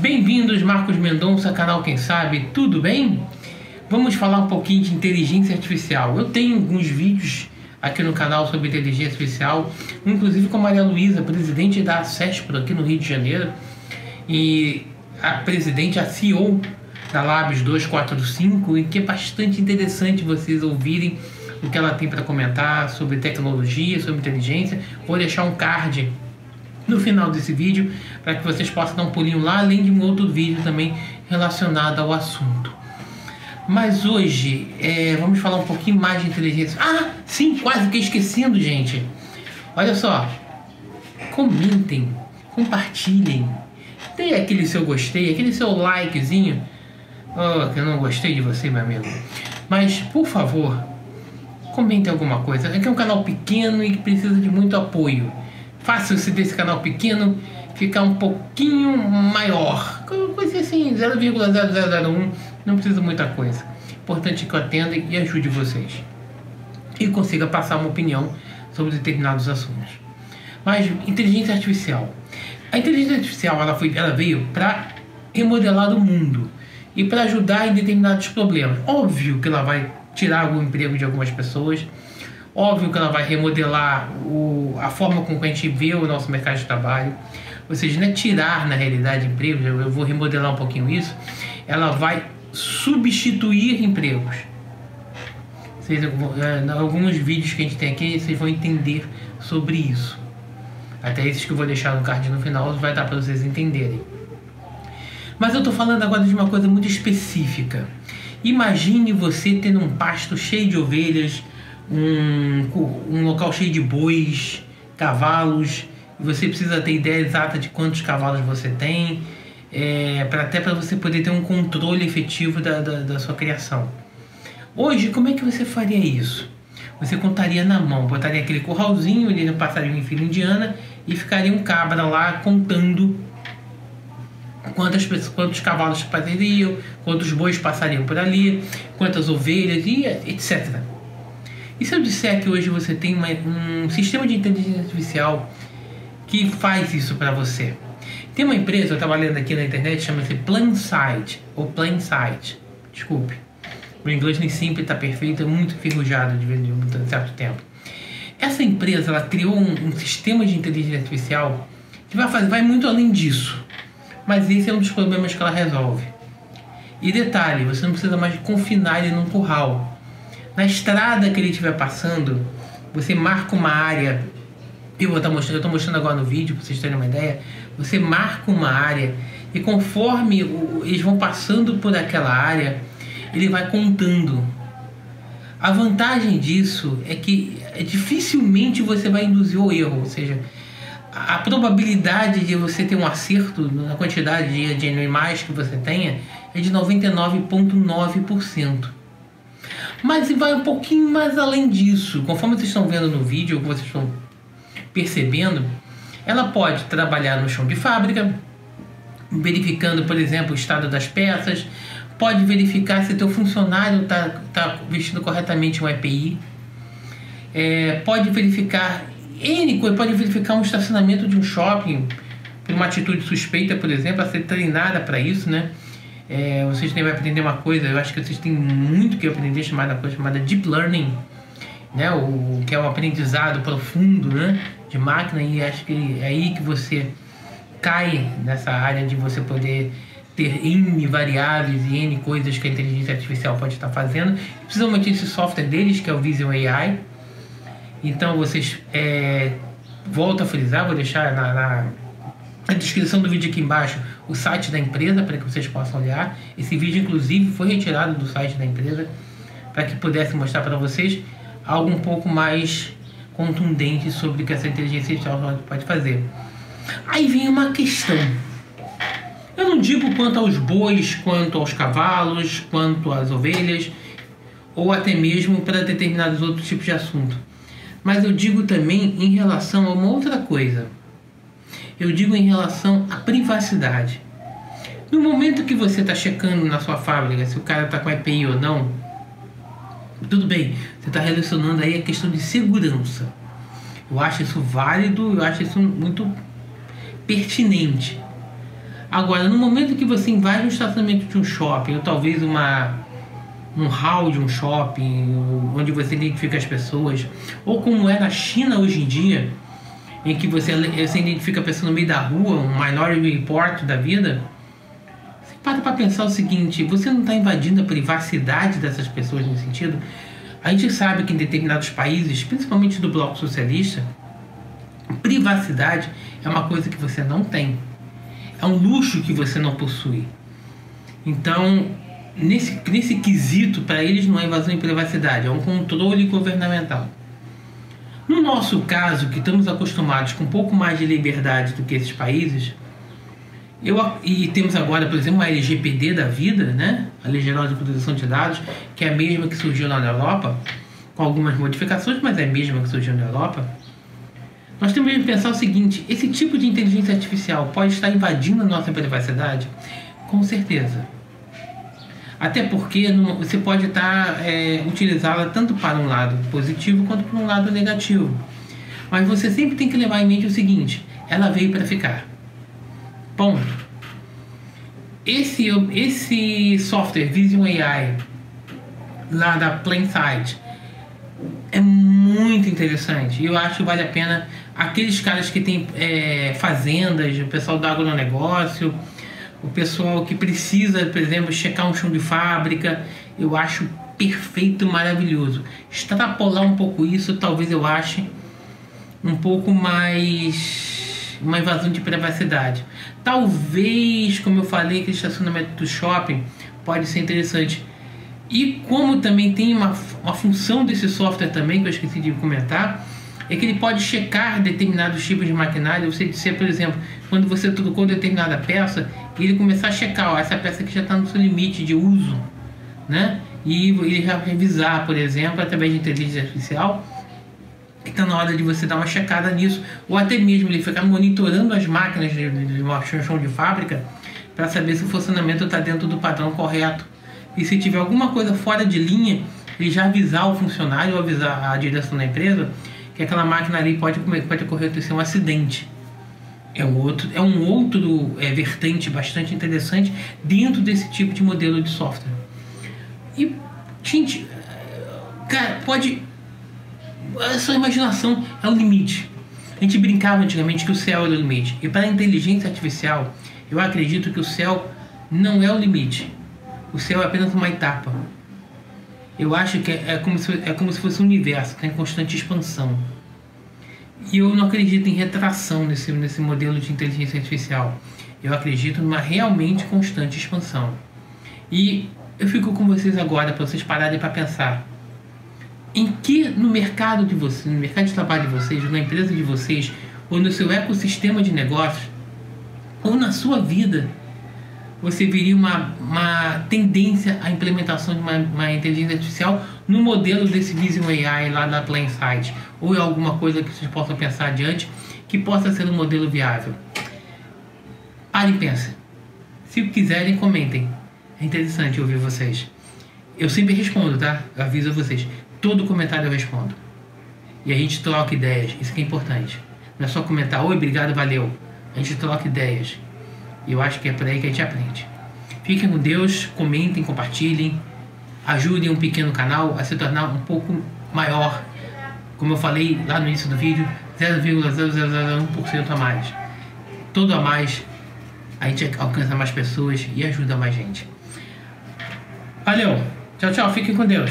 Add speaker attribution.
Speaker 1: Bem-vindos, Marcos Mendonça, canal Quem Sabe, tudo bem? Vamos falar um pouquinho de inteligência artificial. Eu tenho alguns vídeos aqui no canal sobre inteligência artificial, inclusive com a Maria Luísa, presidente da CESPRO aqui no Rio de Janeiro, e a presidente, a CEO da Labs 245, e que é bastante interessante vocês ouvirem o que ela tem para comentar sobre tecnologia, sobre inteligência. Vou deixar um card no final desse vídeo para que vocês possam dar um pulinho lá, além de um outro vídeo também relacionado ao assunto. Mas hoje é, vamos falar um pouquinho mais de inteligência. Ah, sim, quase que esquecendo, gente. Olha só, comentem, compartilhem, dê aquele seu gostei, aquele seu likezinho. Oh, que eu não gostei de você, meu amigo. Mas, por favor, comente alguma coisa. Aqui é um canal pequeno e que precisa de muito apoio fácil-se desse canal pequeno ficar um pouquinho maior. Coisa assim, 0,0001, não precisa muita coisa. Importante que eu atenda e ajude vocês. E consiga passar uma opinião sobre determinados assuntos. Mas inteligência artificial. A inteligência artificial ela, foi, ela veio para remodelar o mundo e para ajudar em determinados problemas. Óbvio que ela vai tirar o emprego de algumas pessoas Óbvio que ela vai remodelar o, a forma com que a gente vê o nosso mercado de trabalho. Ou seja, não é tirar na realidade empregos, eu vou remodelar um pouquinho isso. Ela vai substituir empregos. Vocês, é, alguns vídeos que a gente tem aqui, vocês vão entender sobre isso. Até esses que eu vou deixar no card no final, vai dar para vocês entenderem. Mas eu estou falando agora de uma coisa muito específica. Imagine você tendo um pasto cheio de ovelhas, um, um local cheio de bois, cavalos, você precisa ter ideia exata de quantos cavalos você tem, é, pra, até para você poder ter um controle efetivo da, da, da, sua criação. Hoje, como é que você faria isso? Você contaria na mão, botaria aquele curralzinho, ele passaria em fila indiana e ficaria um cabra lá contando quantas quantos cavalos passariam, quantos bois passariam por ali, quantas ovelhas e etc. E se eu disser que hoje você tem uma, um sistema de inteligência artificial que faz isso para você? Tem uma empresa, eu estava lendo aqui na internet, chama-se Plansight, ou Plansight, desculpe. O inglês nem sempre está perfeito, é muito enferrujado de, de um certo tempo. Essa empresa, ela criou um, um sistema de inteligência artificial que vai, fazer, vai muito além disso. Mas esse é um dos problemas que ela resolve. E detalhe, você não precisa mais confinar ele num curral na estrada que ele estiver passando, você marca uma área. Eu vou estar mostrando, eu estou mostrando agora no vídeo para vocês terem uma ideia. Você marca uma área e conforme eles vão passando por aquela área, ele vai contando. A vantagem disso é que é, dificilmente você vai induzir o erro, ou seja, a probabilidade de você ter um acerto na quantidade de, de animais que você tenha é de 99,9%. Mas vai um pouquinho mais além disso. Conforme vocês estão vendo no vídeo, vocês estão percebendo, ela pode trabalhar no chão de fábrica, verificando, por exemplo, o estado das peças, pode verificar se teu funcionário está tá vestindo corretamente um EPI, é, pode verificar N pode verificar um estacionamento de um shopping por uma atitude suspeita, por exemplo, a ser treinada para isso, né? É, vocês também vão aprender uma coisa, eu acho que vocês têm muito que aprender, chamada coisa chamada Deep Learning, né? O, que é um aprendizado profundo né? de máquina, e acho que é aí que você cai nessa área de você poder ter N variáveis e N coisas que a inteligência artificial pode estar fazendo, principalmente esse software deles, que é o Vision AI. Então vocês é, volto a frisar, vou deixar na, na na descrição do vídeo aqui embaixo o site da empresa para que vocês possam olhar. Esse vídeo, inclusive, foi retirado do site da empresa para que pudesse mostrar para vocês algo um pouco mais contundente sobre o que essa inteligência artificial pode fazer. Aí vem uma questão. Eu não digo quanto aos bois, quanto aos cavalos, quanto às ovelhas, ou até mesmo para determinados outros tipos de assunto. Mas eu digo também em relação a uma outra coisa eu digo em relação à privacidade. No momento que você está checando na sua fábrica se o cara está com EPI ou não, tudo bem, você está relacionando aí a questão de segurança. Eu acho isso válido, eu acho isso muito pertinente. Agora, no momento que você invade um estacionamento de um shopping, ou talvez uma um hall de um shopping, onde você identifica as pessoas, ou como é na China hoje em dia, em que você, você identifica a pessoa no meio da rua, um minority report da vida, você para para pensar o seguinte: você não está invadindo a privacidade dessas pessoas nesse sentido? A gente sabe que em determinados países, principalmente do bloco socialista, privacidade é uma coisa que você não tem. É um luxo que você não possui. Então, nesse, nesse quesito, para eles não é invasão de privacidade, é um controle governamental. No nosso caso, que estamos acostumados com um pouco mais de liberdade do que esses países, eu, e temos agora, por exemplo, a LGPD da vida, né? a Lei Geral de Proteção de Dados, que é a mesma que surgiu lá na Europa, com algumas modificações, mas é a mesma que surgiu na Europa. Nós temos que pensar o seguinte: esse tipo de inteligência artificial pode estar invadindo a nossa privacidade? Com certeza. Até porque você pode estar é, utilizá-la tanto para um lado positivo quanto para um lado negativo. Mas você sempre tem que levar em mente o seguinte: ela veio para ficar. Ponto. Esse, esse software Vision AI lá da Plainsight é muito interessante. Eu acho que vale a pena aqueles caras que têm é, fazendas, o pessoal do agronegócio, o pessoal que precisa, por exemplo, checar um chão de fábrica. Eu acho perfeito, maravilhoso. Extrapolar um pouco isso, talvez eu ache um pouco mais uma invasão de privacidade. Talvez, como eu falei, que estacionamento do shopping pode ser interessante. E como também tem uma, uma função desse software também, que eu esqueci de comentar, é que ele pode checar determinados tipos de maquinário. Você disser, por exemplo, quando você trocou determinada peça, ele começar a checar, ó, essa peça aqui já está no seu limite de uso, né? E ele já revisar, por exemplo, através de inteligência artificial, está na hora de você dar uma checada nisso, ou até mesmo ele ficar monitorando as máquinas de, de, de chão de fábrica para saber se o funcionamento está dentro do padrão correto. E se tiver alguma coisa fora de linha, ele já avisar o funcionário ou avisar a direção da empresa que aquela máquina ali pode, pode ocorrer um acidente. É um outro, é um outro é, vertente bastante interessante dentro desse tipo de modelo de software. E, gente, cara, pode a sua imaginação é o limite. A gente brincava antigamente que o céu era o limite. E para a inteligência artificial, eu acredito que o céu não é o limite. O céu é apenas uma etapa. Eu acho que é, é como, se, é como se fosse um universo, que está em constante expansão. E eu não acredito em retração nesse, nesse modelo de inteligência artificial. Eu acredito numa realmente constante expansão. E eu fico com vocês agora para vocês pararem para pensar em que no mercado de vocês, no mercado de trabalho de vocês, ou na empresa de vocês, ou no seu ecossistema de negócios, ou na sua vida, você veria uma, uma tendência à implementação de uma, uma inteligência artificial no modelo desse Vision AI lá da Plainsight, ou é alguma coisa que vocês possam pensar adiante que possa ser um modelo viável. Parem e pensem. Se quiserem, comentem. É interessante ouvir vocês. Eu sempre respondo, tá? Eu aviso a vocês. Todo comentário eu respondo. E a gente troca ideias, isso que é importante. Não é só comentar, oi, obrigado, valeu. A gente troca ideias. E eu acho que é por aí que a gente aprende. Fiquem com Deus, comentem, compartilhem, ajudem um pequeno canal a se tornar um pouco maior. Como eu falei lá no início do vídeo, 0,0001% a mais. Todo a mais, a gente alcança mais pessoas e ajuda mais gente. Valeu! Tchau, tchau. Fiquem com Deus.